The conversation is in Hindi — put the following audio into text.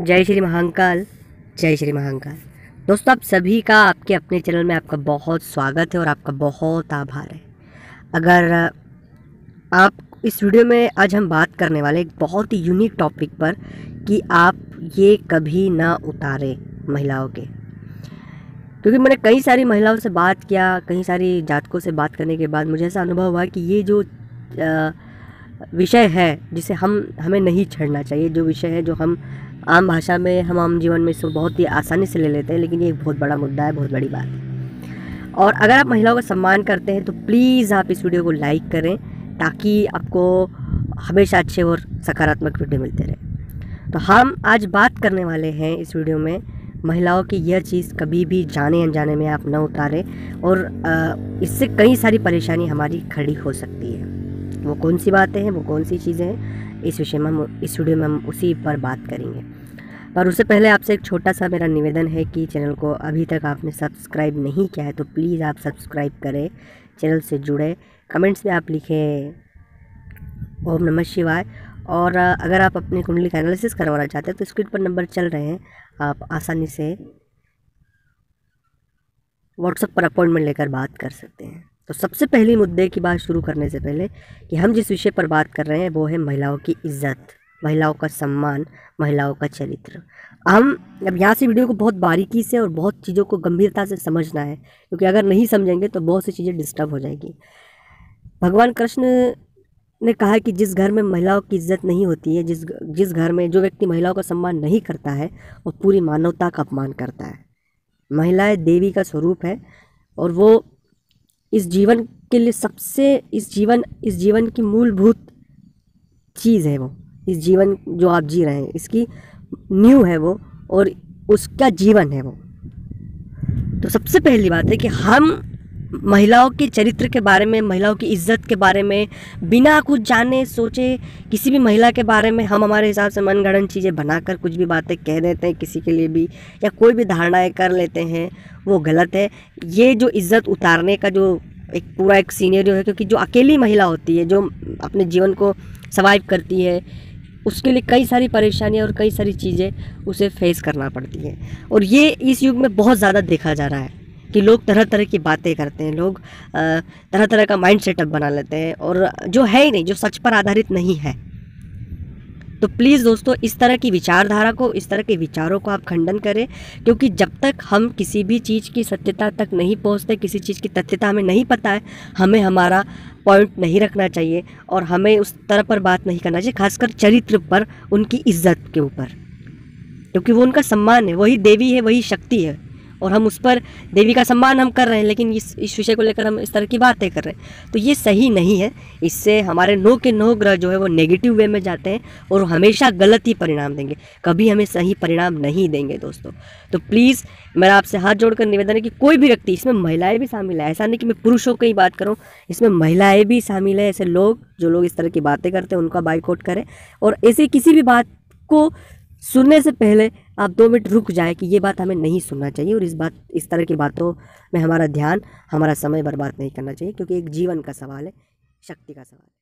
जय श्री महाकाल। जय श्री महाकाल। दोस्तों, आप सभी का आपके अपने चैनल में आपका बहुत स्वागत है और आपका बहुत आभार है। अगर आप इस वीडियो में आज हम बात करने वाले एक बहुत ही यूनिक टॉपिक पर कि आप ये कभी ना उतारें महिलाओं के। क्योंकि मैंने कई सारी महिलाओं से बात किया, कई सारी जातकों से बात करने के बाद मुझे ऐसा अनुभव हुआ कि ये जो विषय है जिसे हम, हमें नहीं छेड़ना चाहिए, जो विषय है जो हम आम भाषा में हम आम जीवन में इसको बहुत ही आसानी से ले लेते हैं, लेकिन ये एक बहुत बड़ा मुद्दा है, बहुत बड़ी बात है। और अगर आप महिलाओं का सम्मान करते हैं तो प्लीज़ आप इस वीडियो को लाइक करें, ताकि आपको हमेशा अच्छे और सकारात्मक वीडियो मिलते रहे। तो हम आज बात करने वाले हैं इस वीडियो में, महिलाओं की यह चीज़ कभी भी जाने अनजाने में आप न उतारें, और इससे कई सारी परेशानी हमारी खड़ी हो सकती है। वो कौन सी बातें हैं, वो कौन सी चीज़ें हैं इस विषय में हम इस वीडियो में हम उसी पर बात करेंगे। पर उससे पहले आपसे एक छोटा सा मेरा निवेदन है कि चैनल को अभी तक आपने सब्सक्राइब नहीं किया है तो प्लीज़ आप सब्सक्राइब करें, चैनल से जुड़े, कमेंट्स में आप लिखें, ओम नमः शिवाय। और अगर आप अपनी कुंडली का एनालिसिस करवाना चाहते हैं तो स्क्रीन पर नंबर चल रहे हैं, आप आसानी से व्हाट्सएप पर अपॉइंटमेंट लेकर बात कर सकते हैं। तो सबसे पहली मुद्दे की बात शुरू करने से पहले कि हम जिस विषय पर बात कर रहे हैं, वो है महिलाओं की इज़्ज़त, महिलाओं का सम्मान, महिलाओं का चरित्र। हम अब यहाँ से वीडियो को बहुत बारीकी से और बहुत चीज़ों को गंभीरता से समझना है, क्योंकि अगर नहीं समझेंगे तो बहुत सी चीज़ें डिस्टर्ब हो जाएगी। भगवान कृष्ण ने कहा कि जिस घर में महिलाओं की इज़्ज़त नहीं होती है, जिस जिस घर में जो व्यक्ति महिलाओं का सम्मान नहीं करता है, वो पूरी मानवता का अपमान करता है। महिलाएँ देवी का स्वरूप है और वो इस जीवन के लिए सबसे, इस जीवन इस जीवन की मूलभूत चीज़ है वो। इस जीवन जो आप जी रहे हैं, इसकी न्यू है वो और उसका जीवन है वो। तो सबसे पहली बात है कि हम महिलाओं के चरित्र के बारे में, महिलाओं की इज़्ज़त के बारे में, बिना कुछ जाने सोचे किसी भी महिला के बारे में हम हमारे हिसाब से मनगढ़ंत चीज़ें बनाकर कुछ भी बातें कह देते हैं, किसी के लिए भी, या कोई भी धारणाएँ कर लेते हैं, वो गलत है। ये जो इज़्ज़त उतारने का जो एक पूरा एक सीनियर है, क्योंकि जो अकेली महिला होती है, जो अपने जीवन को सर्वाइव करती है, उसके लिए कई सारी परेशानियाँ और कई सारी चीज़ें उसे फेस करना पड़ती हैं। और ये इस युग में बहुत ज़्यादा देखा जा रहा है। कि लोग तरह तरह की बातें करते हैं, लोग तरह तरह का माइंड सेटअप बना लेते हैं और जो है ही नहीं, जो सच पर आधारित नहीं है। तो प्लीज़ दोस्तों, इस तरह की विचारधारा को, इस तरह के विचारों को आप खंडन करें, क्योंकि जब तक हम किसी भी चीज़ की सत्यता तक नहीं पहुँचते, किसी चीज़ की तथ्यता हमें नहीं पता है, हमें हमारा पॉइंट नहीं रखना चाहिए और हमें उस तरह पर बात नहीं करना चाहिए, खासकर चरित्र पर, उनकी इज़्ज़त के ऊपर। क्योंकि वो उनका सम्मान है, वही देवी है, वही शक्ति है। और हम उस पर देवी का सम्मान हम कर रहे हैं, लेकिन इस इस विषय को लेकर हम इस तरह की बातें कर रहे हैं। तो ये सही नहीं है। इससे हमारे नो के नो ग्रह जो है वो नेगेटिव वे में जाते हैं और हमेशा गलत ही परिणाम देंगे। कभी हमें सही परिणाम नहीं देंगे दोस्तों। तो प्लीज़ मेरा आपसे हाथ जोड़कर निवेदन है कि कोई भी व्यक्ति, इसमें महिलाएँ भी शामिल है। ऐसा नहीं कि मैं पुरुषों की बात करूँ, इसमें महिलाएँ भी शामिल है। ऐसे लोग, जो लोग इस तरह की बातें करते हैं, उनका बाइकआउट करें। और ऐसी किसी भी बात को सुनने से पहले आप दो मिनट रुक जाए कि ये बात हमें नहीं सुनना चाहिए और इस बात, इस तरह की बातों में हमारा ध्यान, हमारा समय बर्बाद नहीं करना चाहिए, क्योंकि एक जीवन का सवाल है, शक्ति का सवाल